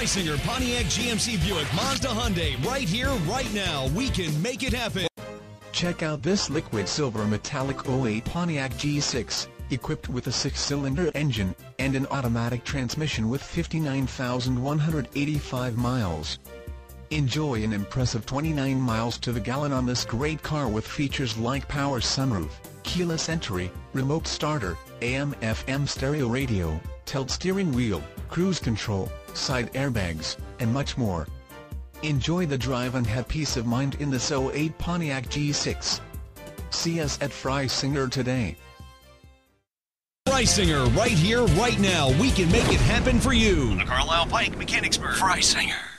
Freysinger Pontiac GMC Buick Mazda Hyundai right here, right now. We can make it happen. Check out this liquid silver metallic 08 Pontiac G6, equipped with a six-cylinder engine, and an automatic transmission with 59,185 miles. Enjoy an impressive 29 miles to the gallon on this great car with features like power sunroof, keyless entry, remote starter, AM-FM stereo radio, tilt steering wheel, cruise control, side airbags, and much more. Enjoy the drive and have peace of mind in this 08 Pontiac G6. See us at Freysinger today. Freysinger right here, right now. We can make it happen for you. The Carlisle Pike Mechanicsburg. Freysinger.